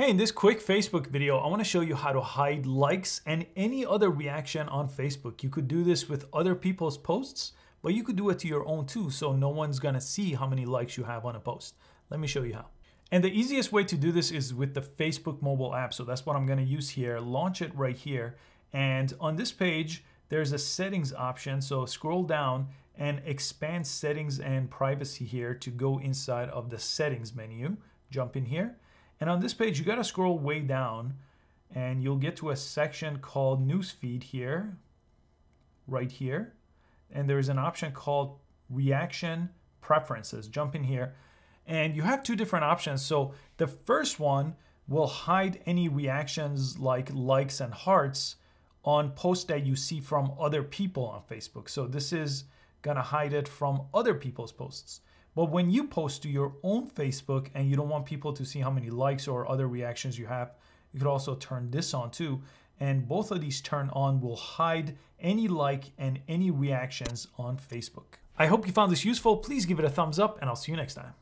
Hey, in this quick Facebook video, I wanna show you how to hide likes and any other reaction on Facebook. You could do this with other people's posts, but you could do it to your own too, so no one's gonna see how many likes you have on a post. Let me show you how. And the easiest way to do this is with the Facebook mobile app. So that's what I'm gonna use here. Launch it right here. And on this page, there's a settings option. So scroll down and expand settings and privacy here to go inside of the settings menu. Jump in here and on this page, you got to scroll way down and you'll get to a section called newsfeed here, right here. And there's an option called reaction preferences. Jump in here and you have two different options. So the first one will hide any reactions like likes and hearts on posts that you see from other people on Facebook. So this is gonna hide it from other people's posts. But when you post to your own Facebook and you don't want people to see how many likes or other reactions you have, you could also turn this on too. And both of these turn on will hide any like and any reactions on Facebook. I hope you found this useful. Please give it a thumbs up and I'll see you next time.